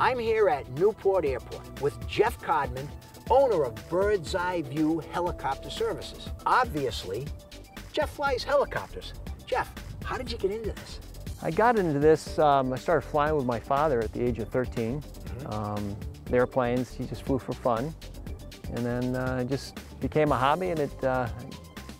I'm here at Newport Airport with Jeff Codman, owner of Bird's Eye View Helicopter Services. Obviously, Jeff flies helicopters. Jeff, how did you get into this? I got into this, um, I started flying with my father at the age of 13. Mm-hmm. Um, the airplanes, he just flew for fun. And then uh, it just became a hobby and it uh,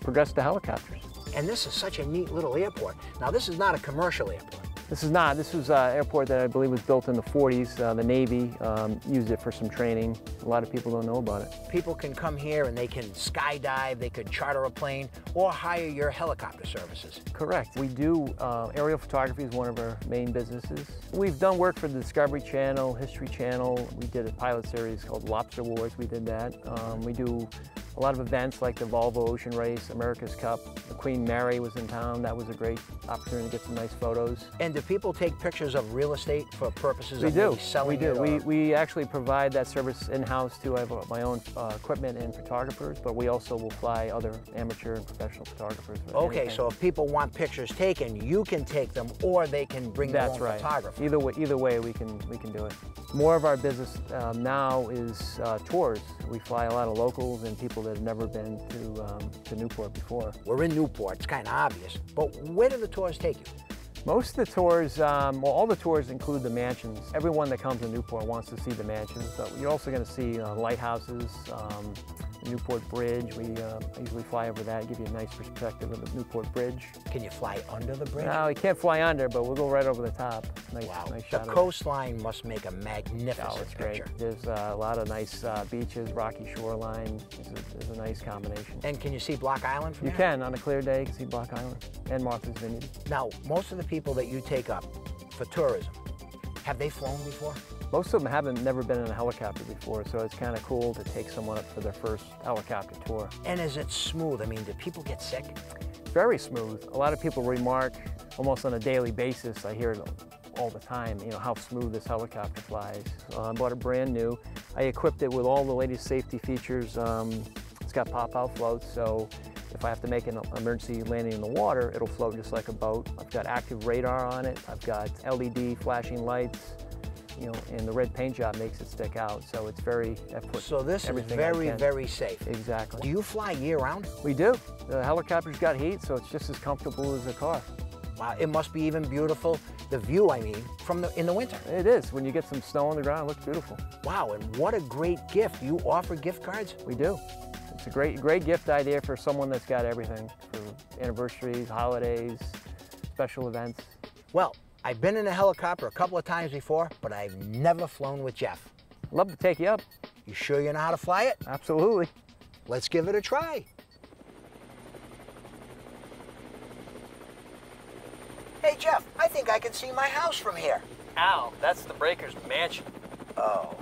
progressed to helicopters. And this is such a neat little airport. Now, this is not a commercial airport. This is not, this was an airport that I believe was built in the 40s. Uh, the Navy um, used it for some training. A lot of people don't know about it. People can come here and they can skydive, they could charter a plane, or hire your helicopter services. Correct. We do, uh, aerial photography is one of our main businesses. We've done work for the Discovery Channel, History Channel. We did a pilot series called Lobster Wars, we did that. Um, we do a lot of events like the Volvo Ocean Race, America's Cup. The Queen Mary was in town. That was a great opportunity to get some nice photos. And do people take pictures of real estate for purposes We of do. selling we do. it? We, or- we actually provide that service in-house too. I have my own uh, equipment and photographers, but we also will fly other amateur and professional photographers. Okay, anything. so if people want pictures taken, you can take them, or they can bring their That's own right. photographer. Either way, either way, we can we can do it. More of our business um, now is uh, tours. We fly a lot of locals and people that have never been to um, to Newport before. We're in Newport, it's kind of obvious, but where do the tours take you? Most of the tours, um, well, all the tours include the mansions. Everyone that comes to Newport wants to see the mansions, but you're also going to see uh, lighthouses, um, the Newport Bridge. We uh, usually fly over that, give you a nice perspective of the Newport Bridge. Can you fly under the bridge? No, you can't fly under, but we'll go right over the top. Nice, Wow, nice the coastline must make a magnificent Oh, it's great. There's uh, a lot of nice uh, beaches, rocky shoreline. It's a, it's a nice combination. And can you see Block Island from You here? can, on a clear day, you can see Block Island and Martha's Vineyard. Now, most of the people that you take up for tourism, have they flown before? Most of them haven't never been in a helicopter before, so it's kind of cool to take someone up for their first helicopter tour. And is it smooth? I mean, do people get sick? Very smooth. A lot of people remark almost on a daily basis. I hear it all the time, you know, how smooth this helicopter flies. Uh, I bought it brand new. I equipped it with all the latest safety features. Um, it's got pop-out floats, so if I have to make an emergency landing in the water, it'll float just like a boat. I've got active radar on it. I've got LED flashing lights, you know, and the red paint job makes it stick out. So it's very, put So this is very, very safe. Exactly. Do you fly year-round? We do. The helicopter's got heat, so it's just as comfortable as a car. Wow, it must be even beautiful. The view, I mean, from the in the winter. It is. When you get some snow on the ground, it looks beautiful. Wow, and what a great gift. You offer gift cards? We do. It's a great, great gift idea for someone that's got everything for anniversaries, holidays, special events. Well, I've been in a helicopter a couple of times before, but I've never flown with Jeff. Love to take you up. You sure you know how to fly it? Absolutely. Let's give it a try. Hey, Jeff, I think I can see my house from here. Al, that's the Breakers mansion. Oh.